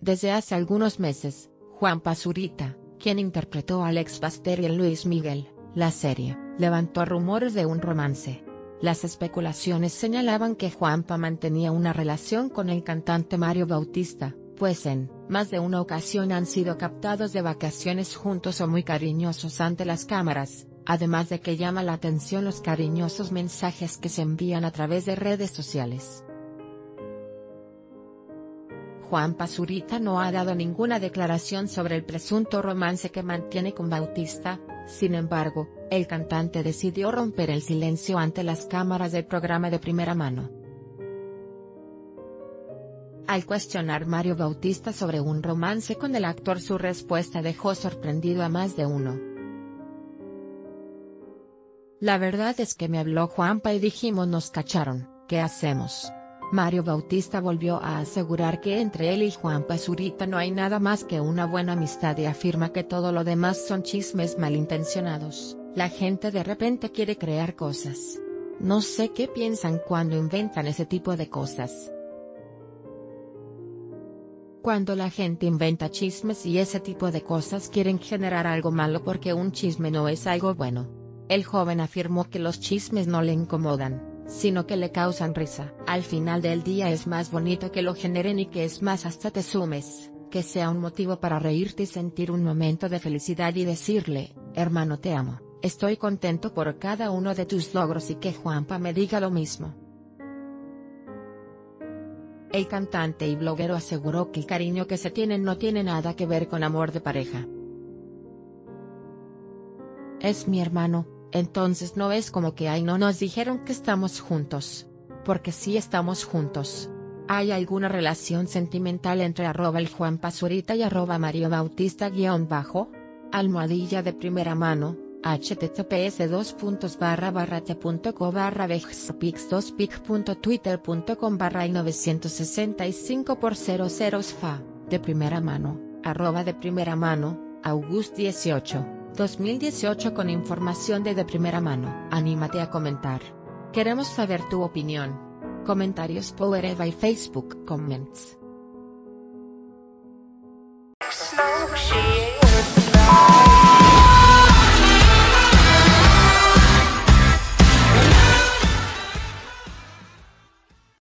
Desde hace algunos meses, Juan Pazurita, quien interpretó a Alex Basteri en Luis Miguel, la serie, levantó rumores de un romance. Las especulaciones señalaban que Juanpa mantenía una relación con el cantante Mario Bautista, pues en más de una ocasión han sido captados de vacaciones juntos o muy cariñosos ante las cámaras, además de que llama la atención los cariñosos mensajes que se envían a través de redes sociales. Juan Pazurita no ha dado ninguna declaración sobre el presunto romance que mantiene con Bautista, sin embargo, el cantante decidió romper el silencio ante las cámaras del programa de primera mano. Al cuestionar Mario Bautista sobre un romance con el actor su respuesta dejó sorprendido a más de uno. La verdad es que me habló Juanpa y dijimos nos cacharon, ¿qué hacemos? Mario Bautista volvió a asegurar que entre él y Juan Pazurita no hay nada más que una buena amistad y afirma que todo lo demás son chismes malintencionados, la gente de repente quiere crear cosas. No sé qué piensan cuando inventan ese tipo de cosas. Cuando la gente inventa chismes y ese tipo de cosas quieren generar algo malo porque un chisme no es algo bueno. El joven afirmó que los chismes no le incomodan sino que le causan risa. Al final del día es más bonito que lo generen y que es más hasta te sumes, que sea un motivo para reírte y sentir un momento de felicidad y decirle, hermano te amo, estoy contento por cada uno de tus logros y que Juanpa me diga lo mismo. El cantante y bloguero aseguró que el cariño que se tienen no tiene nada que ver con amor de pareja. Es mi hermano, entonces no es como que ay no nos dijeron que estamos juntos. Porque sí estamos juntos. ¿Hay alguna relación sentimental entre arroba el Juan Pazurita y arroba Mario Bautista guion bajo? Almohadilla de primera mano, https dos puntos barra barra t.co barra vexpix 2 pic.twitter.com barra y 965 por 00 fa, de primera mano, arroba de primera mano, august 18. 2018 con información de de primera mano. Anímate a comentar. Queremos saber tu opinión. Comentarios Power Eva y Facebook Comments.